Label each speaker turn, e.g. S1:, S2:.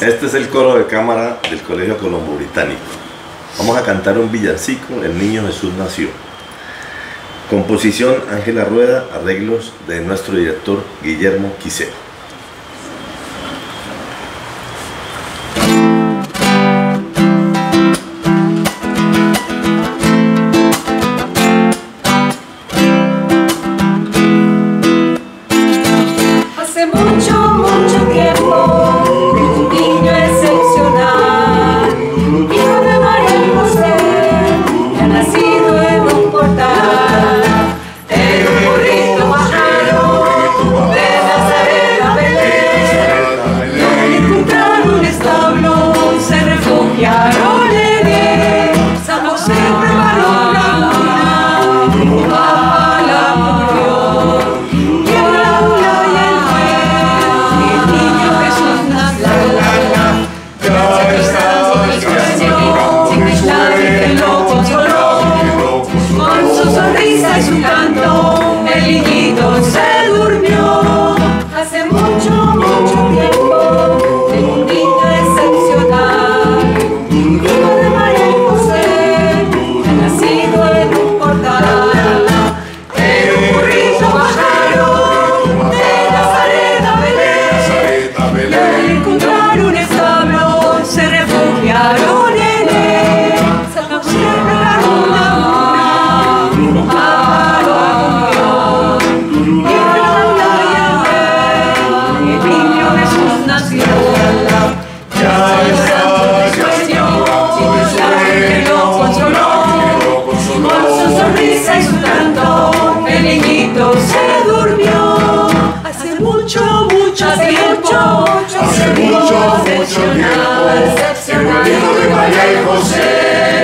S1: Este es el coro de cámara del Colegio Colombo Británico. Vamos a cantar un villancico, El Niño Jesús Nació. Composición Ángela Rueda, arreglos de nuestro director Guillermo
S2: Quiseo. es un canto. sonrisa y su canto, el niñito se durmió. Hace mucho, mucho hace tiempo, mucho,
S3: hace mucho, mucho tiempo, el de María y José.